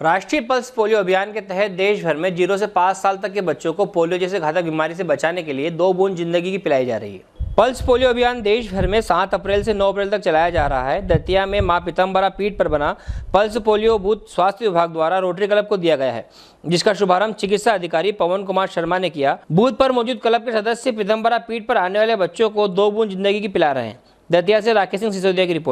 राष्ट्रीय pulse polio अभियान के तहत देश भर में ज़ीरो से पाँच साल तक के बच्चों को पोलियो जैसे घातक बीमारी से बचाने के लिए दो बूंद ज़िंदगी की पिलाई जा रही है। पल्स पोलियो अभियान देश भर में 7 अप्रैल से 9 अप्रैल तक चलाया जा रहा है। दतिया में माँ पीतम्बरा पीठ पर बना पल्स पोलियो बूथ स्वास्थ्य विभाग द्वारा रोटरी क्लब को दिया गया है, जिसका शुभारंभ चिकित्सा अधिकारी पवन कुमार शर्मा ने किया। बूथ पर मौजूद क्लब के सदस्य पीतम्बरा पीठ पर आने वाले बच्चों को दो बूंद ज़िंदगी की पिला रहे हैं। दतिया से राकेश सिंह सिसोदिया की रिपोर्ट।